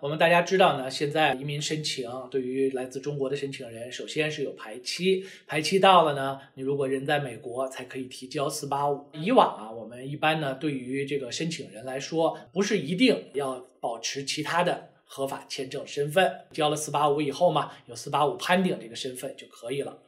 我们大家知道呢，现在移民申请对于来自中国的申请人，首先是有排期，排期到了呢，你如果人在美国才可以提交四八五。以往啊，我们一般呢，对于这个申请人来说，不是一定要保持其他的合法签证身份，交了四八五以后嘛，有四八五攀顶这个身份就可以了。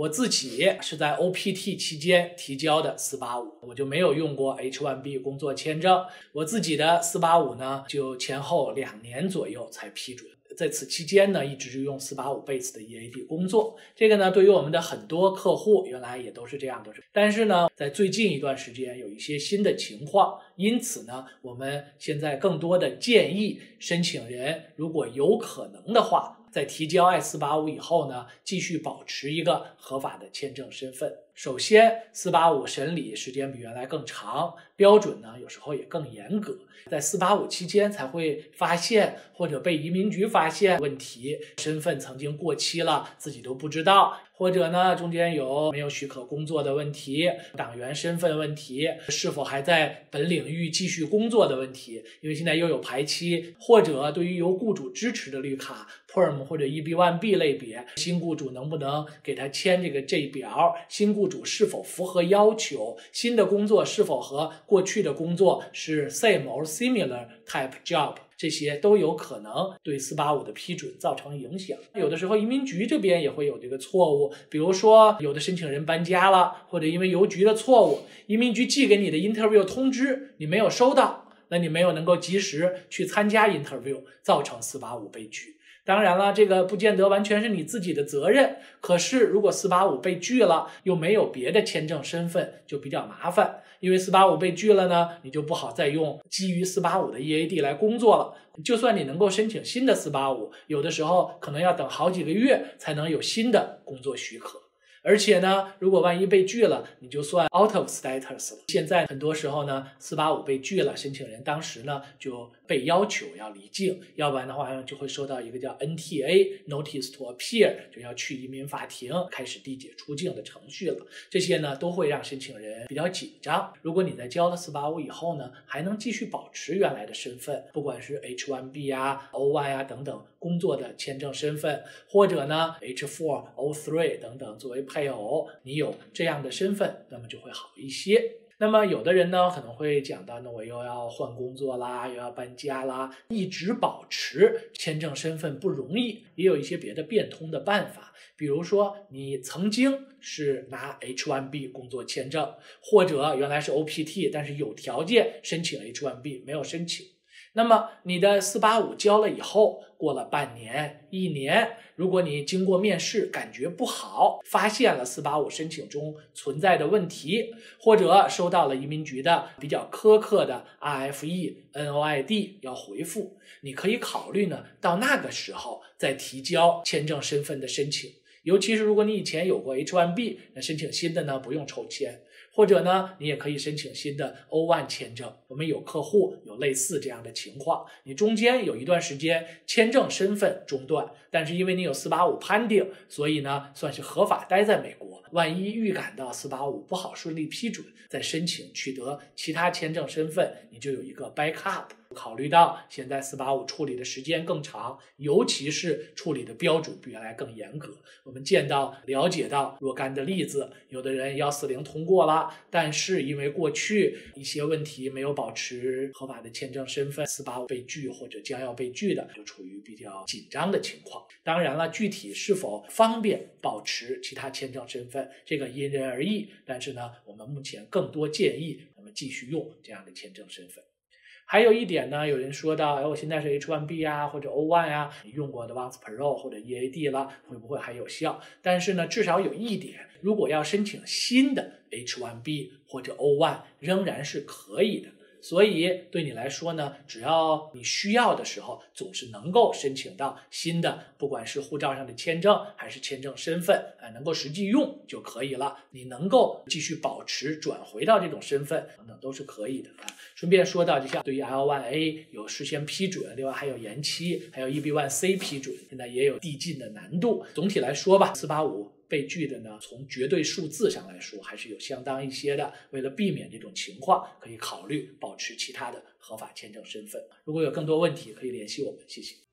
我自己是在 OPT 期间提交的四八五，我就没有用过 H1B 工作签证。我自己的四八五呢，就前后两年左右才批准。在此期间呢，一直就用四八五 base 的 EAD 工作。这个呢，对于我们的很多客户，原来也都是这样的。但是呢，在最近一段时间有一些新的情况，因此呢，我们现在更多的建议申请人，如果有可能的话。在提交 I 四八五以后呢，继续保持一个合法的签证身份。首先，四八五审理时间比原来更长，标准呢有时候也更严格。在四八五期间才会发现或者被移民局发现问题，身份曾经过期了，自己都不知道。或者呢，中间有没有许可工作的问题，党员身份问题，是否还在本领域继续工作的问题？因为现在又有排期，或者对于由雇主支持的绿卡 Perm 或者 EB1B 类别，新雇主能不能给他签这个 J 表？新雇主是否符合要求？新的工作是否和过去的工作是 same or similar type job？这些都有可能对四八五的批准造成影响。有的时候移民局这边也会有这个错误，比如说有的申请人搬家了，或者因为邮局的错误，移民局寄给你的 interview 通知你没有收到，那你没有能够及时去参加 interview，造成四八五被拒。当然了，这个不见得完全是你自己的责任。可是，如果四八五被拒了，又没有别的签证身份，就比较麻烦。因为四八五被拒了呢，你就不好再用基于四八五的 EAD 来工作了。就算你能够申请新的四八五，有的时候可能要等好几个月才能有新的工作许可。而且呢，如果万一被拒了，你就算 out of status 了。现在很多时候呢，四八五被拒了，申请人当时呢就被要求要离境，要不然的话呢就会收到一个叫 NTA notice to appear，就要去移民法庭开始递解出境的程序了。这些呢都会让申请人比较紧张。如果你在交了四八五以后呢，还能继续保持原来的身份，不管是 H1B 啊、O1 啊等等工作的签证身份，或者呢 H4、O3 等等作为配偶，你有这样的身份，那么就会好一些。那么有的人呢，可能会讲到，那我又要换工作啦，又要搬家啦，一直保持签证身份不容易。也有一些别的变通的办法，比如说你曾经是拿 H1B 工作签证，或者原来是 OPT，但是有条件申请 H1B 没有申请。那么你的四八五交了以后，过了半年、一年，如果你经过面试感觉不好，发现了四八五申请中存在的问题，或者收到了移民局的比较苛刻的 RFE NOID 要回复，你可以考虑呢，到那个时候再提交签证身份的申请。尤其是如果你以前有过 H1B，那申请新的呢不用抽签。或者呢，你也可以申请新的 O1 签证。我们有客户有类似这样的情况，你中间有一段时间签证身份中断，但是因为你有四八五判定，所以呢算是合法待在美国。万一预感到四八五不好顺利批准，再申请取得其他签证身份，你就有一个 backup。考虑到现在四八五处理的时间更长，尤其是处理的标准比原来更严格。我们见到、了解到若干的例子，有的人幺四零通过了，但是因为过去一些问题没有保持合法的签证身份，四八五被拒或者将要被拒的，就处于比较紧张的情况。当然了，具体是否方便保持其他签证身份，这个因人而异。但是呢，我们目前更多建议我们继续用这样的签证身份。还有一点呢，有人说到，哎，我现在是 H1B 啊，或者 O1 啊，你用过的 Once Pro 或者 EAD 了，会不会还有效？但是呢，至少有一点，如果要申请新的 H1B 或者 O1，仍然是可以的。所以对你来说呢，只要你需要的时候，总是能够申请到新的，不管是护照上的签证还是签证身份，啊，能够实际用就可以了。你能够继续保持转回到这种身份等等都是可以的啊。顺便说到，就像对于 L1A 有事先批准，另外还有延期，还有 EB1C 批准，现在也有递进的难度。总体来说吧，四八五。被拒的呢，从绝对数字上来说，还是有相当一些的。为了避免这种情况，可以考虑保持其他的合法签证身份。如果有更多问题，可以联系我们。谢谢。